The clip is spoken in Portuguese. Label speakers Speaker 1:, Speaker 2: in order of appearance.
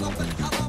Speaker 1: something.